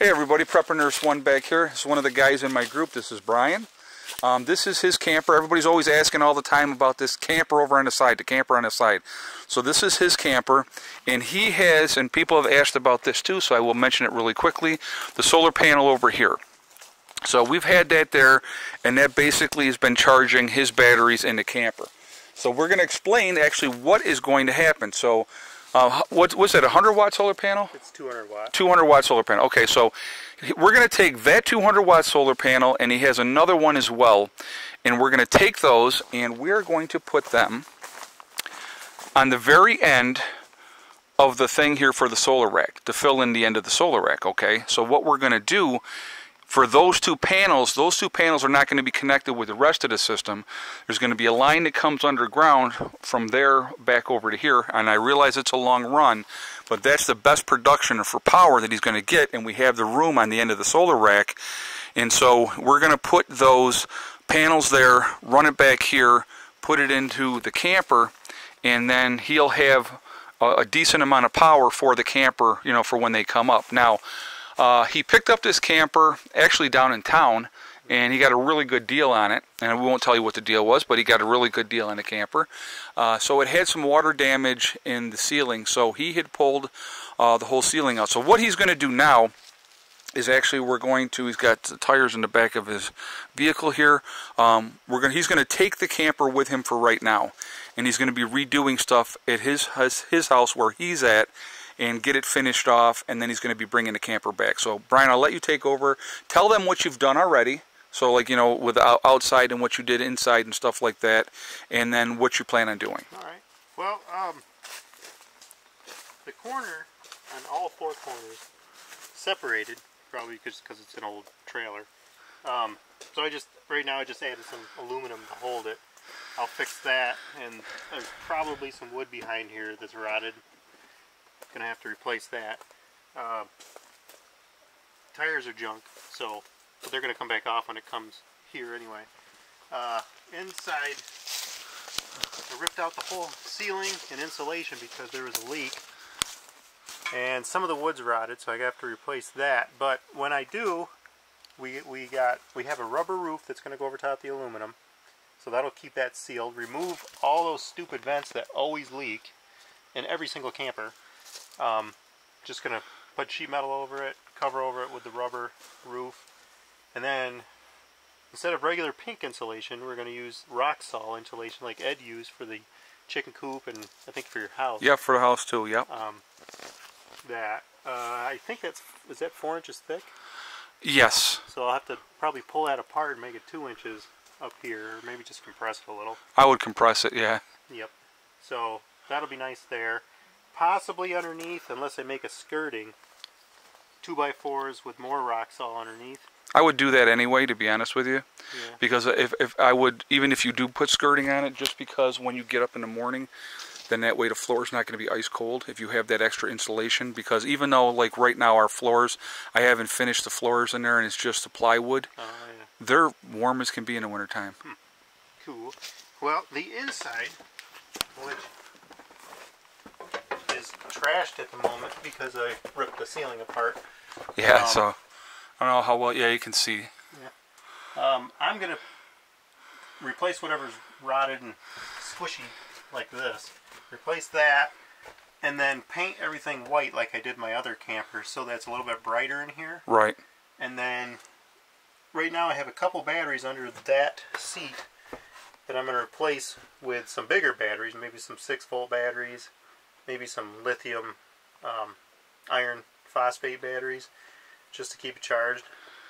Hey everybody, Prepper Nurse One back here. This is one of the guys in my group. This is Brian. Um, this is his camper. Everybody's always asking all the time about this camper over on the side, the camper on the side. So this is his camper, and he has, and people have asked about this too, so I will mention it really quickly, the solar panel over here. So we've had that there, and that basically has been charging his batteries in the camper. So we're going to explain actually what is going to happen. So uh, what, what's that, a 100 watt solar panel? It's 200 watt. 200 watt solar panel. Okay, so we're going to take that 200 watt solar panel, and he has another one as well, and we're going to take those, and we're going to put them on the very end of the thing here for the solar rack, to fill in the end of the solar rack, okay? So what we're going to do for those two panels, those two panels are not going to be connected with the rest of the system. There's going to be a line that comes underground from there back over to here, and I realize it's a long run, but that's the best production for power that he's going to get, and we have the room on the end of the solar rack, and so we're going to put those panels there, run it back here, put it into the camper, and then he'll have a, decent amount of power for the camper, you know, for when they come up. Now, uh, he picked up this camper actually down in town and he got a really good deal on it. And we won't tell you what the deal was, but he got a really good deal on the camper. Uh, so it had some water damage in the ceiling, so he had pulled uh, the whole ceiling out. So what he's going to do now is actually we're going to, he's got the tires in the back of his vehicle here. Um, we're going, he's going to take the camper with him for right now. And he's going to be redoing stuff at his, his, his house where he's at and get it finished off, and then he's going to be bringing the camper back. So, Brian, I'll let you take over. Tell them what you've done already. So, like, you know, with outside and what you did inside and stuff like that, and then what you plan on doing. All right. Well, um, the corner on all four corners separated, probably because because it's an old trailer. Um, so I just, right now I just added some aluminum to hold it. I'll fix that, and there's probably some wood behind here that's rotted Gonna have to replace that. Uh, tires are junk, so they're gonna come back off when it comes here anyway. Uh, inside, I ripped out the whole ceiling and insulation because there was a leak. And some of the wood's rotted, so I have to replace that. But when I do, we, we got we have a rubber roof that's going to go over top the aluminum. So that'll keep that sealed. Remove all those stupid vents that always leak in every single camper. Um, just going to put sheet metal over it, cover over it with the rubber roof, and then instead of regular pink insulation, we're going to use Roxul insulation like Ed used for the chicken coop and I think for your house. Yeah, for the house too, yep. Um, that. Uh, I think that's, is that four inches thick? Yes. So I'll have to probably pull that apart and make it two inches up here, or maybe just compress it a little. I would compress it, yeah. Yep. So that'll be nice there possibly underneath, unless I make a skirting, 2x4s with more Roxul underneath. I would do that anyway, to be honest with you. Yeah. Because if, if I would, even if you do put skirting on it, just because when you get up in the morning, then that way the floor is not going to be ice cold if you have that extra insulation. Because even though, like right now, our floors, I haven't finished the floors in there and it's just the plywood, Oh, yeah. they're warm as can be in the wintertime. Hmm. Cool. Well, the inside, which trashed at the moment because I ripped the ceiling apart. Yeah, Um, so I don't know how well. Yeah, you can see. Yeah. Um, I'm going to replace whatever's rotted and squishy like this. Replace that and then paint everything white like I did my other camper so that's a little bit brighter in here. Right. And then right now I have a couple batteries under that seat that I'm going to replace with some bigger batteries, maybe some 6 volt batteries, maybe some lithium um, iron phosphate batteries just to keep it charged.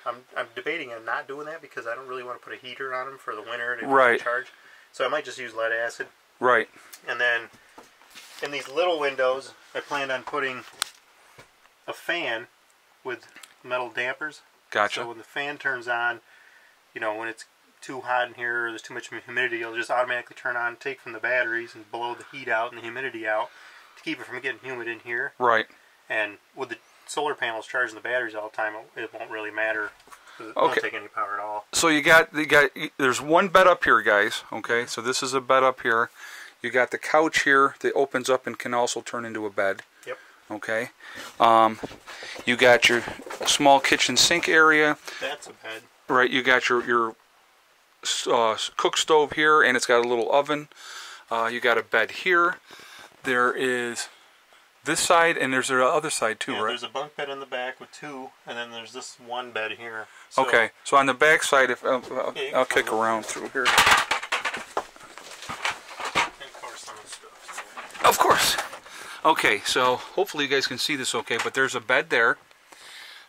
I'm, I'm debating on not doing that because I don't really want to put a heater on them for the winter to Right. charge. So I might just use lead acid. Right. And then in these little windows, I planned on putting a fan with metal dampers. Gotcha. So when the fan turns on, you know, when it's too hot in here or there's too much humidity, it'll just automatically turn on, take from the batteries, and blow the heat out and the humidity out to keep it from getting humid in here. Right. And with the solar panels charging the batteries all the time, it, it won't really matter. It Okay. won't take any power at all. So you got you got there's one bed up here, guys. Okay, so this is a bed up here. You got the couch here that opens up and can also turn into a bed. Yep. Okay. Um, you got your small kitchen sink area. That's a bed. Right, you got your your uh, cook stove here, and it's got a little oven. Uh, you got a bed here. There is this side, and there's the other side too, Yeah, right? there's a bunk bed in the back with two, and then there's this one bed here. So, Okay, so on the back side, if uh, I'll, Yeah, you can I'll kick around through here. Of course, some of the stuff. Of course. Okay, so hopefully you guys can see this okay, but there's a bed there,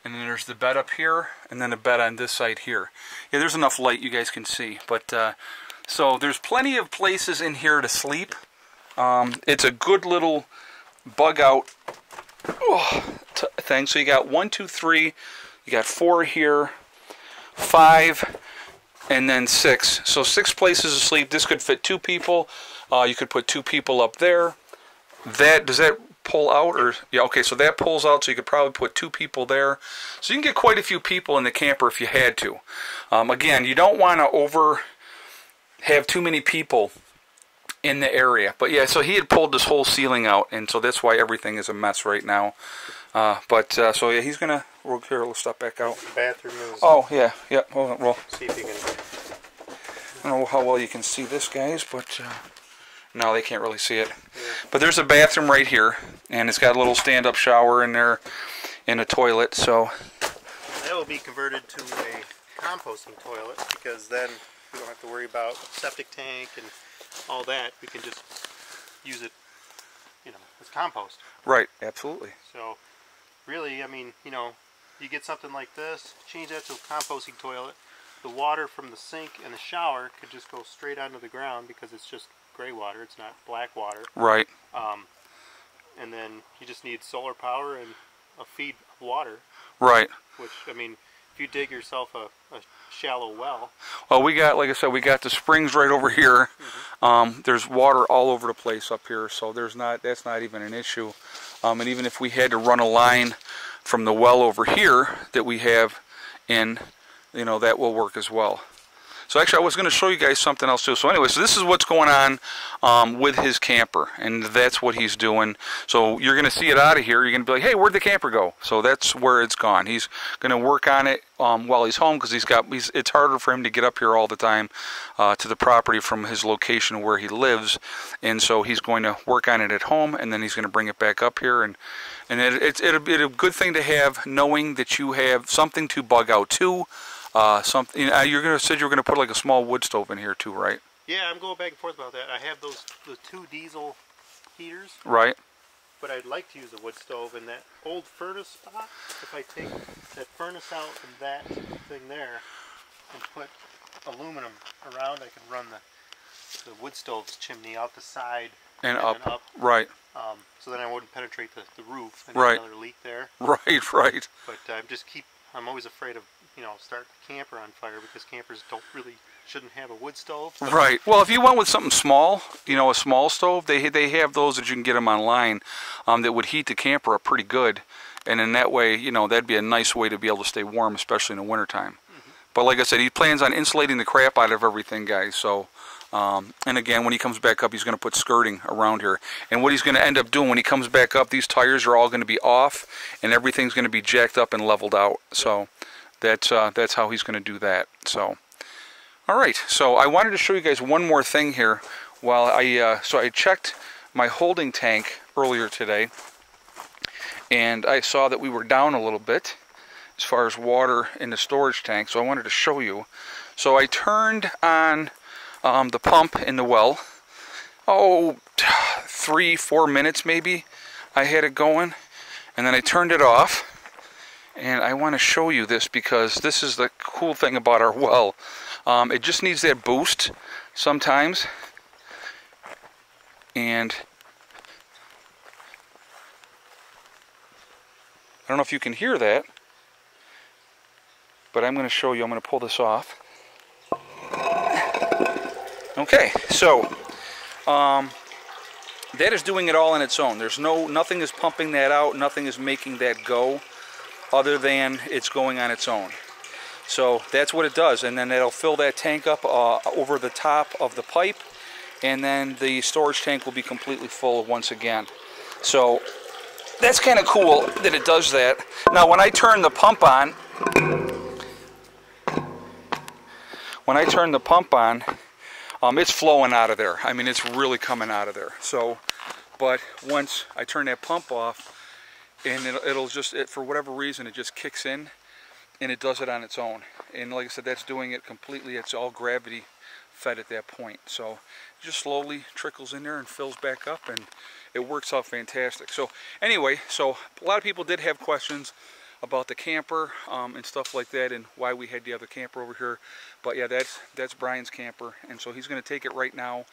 and then there's the bed up here, and then a bed on this side here. Yeah, there's enough light you guys can see, but uh, so there's plenty of places in here to sleep. Um, it's a good little bug out oh, thing. So you got one, two, three, you got four here, five, and then six. So six places to sleep. This could fit two people. Uh, you could put two people up there. That does that pull out or yeah? Okay, so that pulls out. So you could probably put two people there. So you can get quite a few people in the camper if you had to. Um, again, you don't want to over have too many people in the area. But yeah, so he had pulled this whole ceiling out, and so that's why everything is a mess right now. Uh, but uh, so yeah, he's gonna. We'll here. We'll step back out. Bathroom is. Oh yeah, yeah. Hold on. Well, See if you can. I don't know how well you can see this, guys, but uh, no, they can't really see it. But there's a bathroom right here, and it's got a little stand-up shower in there, and a toilet. So That will be converted to a composting toilet because then we don't have to worry about septic tank and all that. We can just use it, you know, as compost. right, absolutely. So, really, I mean, you know, you get something like this, change that to a composting toilet. The water from the sink and the shower could just go straight onto the ground because it's just gray water. It's not black water. Right, Um, and then you just need solar power and a feed of water. right. Which I mean, you dig yourself a, a shallow well, Well, we got, like I said, we got the springs right over here. Um, there's water all over the place up here, so there's not. That's not even an issue. Um, and even if we had to run a line from the well over here that we have in, you know, that will work as well. So actually, I was going to show you guys something else too. So anyway, so this is what's going on um, with his camper, and that's what he's doing. So you're going to see it out of here. You're going to be like, "Hey, where'd the camper go?" So that's where it's gone. He's going to work on it um, while he's home because he's got. He's, it's harder for him to get up here all the time uh, to the property from his location where he lives, and so he's going to work on it at home, and then he's going to bring it back up here, and and it, it's it'll be a good thing to have, knowing that you have something to bug out too. Uh, something you know, you're gonna said you were gonna put like a small wood stove in here too, right? yeah, I'm going back and forth about that. I have those the two diesel heaters, Right. but I'd like to use a wood stove in that old furnace spot. If I take that furnace out and that thing there and put aluminum around, I can run the the wood stove's chimney out the side And then up. up. Right. Um, so then I wouldn't penetrate the, the roof and Right. another leak there. Right. Right. But I'm just keep. I'm always afraid of you know start the camper on fire because campers don't really shouldn't have a wood stove. but- Right. Well, if you went with something small, you know, a small stove, they they have those that you can get them online, um, that would heat the camper up pretty good, and in that way, you know, that'd be a nice way to be able to stay warm, especially in the wintertime. But like I said, he plans on insulating the crap out of everything, guys. So, um, and again, when he comes back up, he's going to put skirting around here. And what he's going to end up doing when he comes back up, these tires are all going to be off, and everything's going to be jacked up and leveled out. So, that's uh, that's how he's going to do that. So. All right, so I wanted to show you guys one more thing here. While I uh, so I checked my holding tank earlier today, and I saw that we were down a little bit as far as water in the storage tank. So I wanted to show you. So I turned on um, the pump in the well. Oh, three, four minutes maybe. I had it going, and then I turned it off. And I want to show you this because this is the cool thing about our well. Um, it just needs that boost sometimes. And I don't know if you can hear that, but I'm going to show you. I'm going to pull this off. Okay, so um, that is doing it all on its own. There's no nothing is pumping that out. Nothing is making that go, other than it's going on its own. So that's what it does, and then it'll fill that tank up uh, over the top of the pipe, and then the storage tank will be completely full once again. So that's kind of cool that it does that. Now when I turn the pump on, when I turn the pump on, um, it's flowing out of there. I mean, it's really coming out of there. So, but once I turn that pump off, and it'll, it'll just, it, for whatever reason, it just kicks in, and it does it on its own. And like I said, that's doing it completely. It's all gravity fed at that point. So, it just slowly trickles in there and fills back up, and it works out fantastic. So, anyway, so a lot of people did have questions about the camper um, and stuff like that and why we had the other camper over here. But yeah, that's that's Brian's camper. And so he's going to take it right now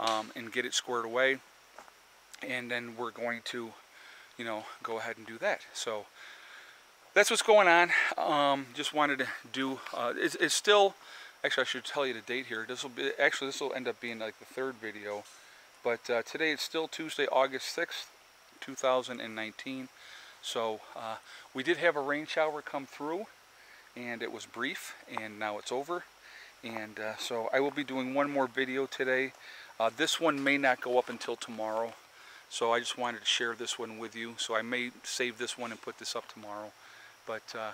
um, and get it squared away. And then we're going to, you know, go ahead and do that. So that's what's going on. Um, just wanted to do, uh, it's, it's still, actually I should tell you the date here. This will be, actually this will end up being like the third video. But uh, today it's still Tuesday, August 6th, 2019. So uh, we did have a rain shower come through and it was brief and now it's over. And uh, so I will be doing one more video today. Uh, this one may not go up until tomorrow. So I just wanted to share this one with you. So I may save this one and put this up tomorrow. But uh,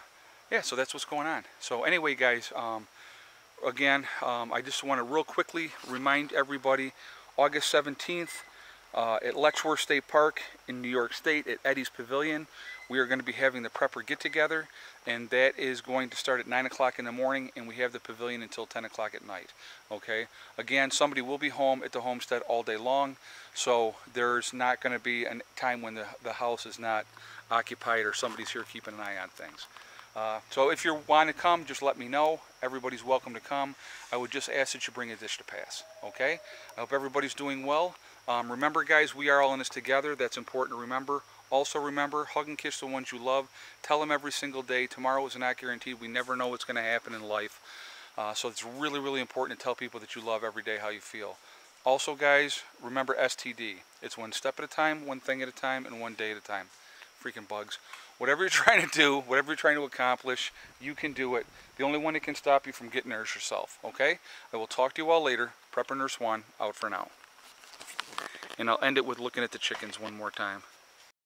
yeah, so that's what's going on. So anyway, guys, um, again, um, I just want to real quickly remind everybody, August 17th, uh, at Letchworth State Park in New York State at Eddie's Pavilion. We are going to be having the prepper get together and that is going to start at 9 o'clock in the morning and we have the pavilion until 10 o'clock at night. Okay, again somebody will be home at the homestead all day long so there's not going to be a time when the, the house is not occupied or somebody's here keeping an eye on things. Uh, so if you want to come, just let me know. Everybody's welcome to come. I would just ask that you bring a dish to pass. Okay? I hope everybody's doing well. Um, remember, guys, we are all in this together. That's important to remember. Also remember, hug and kiss the ones you love. Tell them every single day. Tomorrow is not guaranteed. We never know what's going to happen in life. Uh, so it's really, really important to tell people that you love every day how you feel. Also, guys, remember STD. It's one step at a time, one thing at a time, and one day at a time. Freaking bugs. Whatever you're trying to do, whatever you're trying to accomplish, you can do it. The only one that can stop you from getting there is yourself, okay? I will talk to you all later. Prepper Nurse 1, out for now. And I'll end it with looking at the chickens one more time.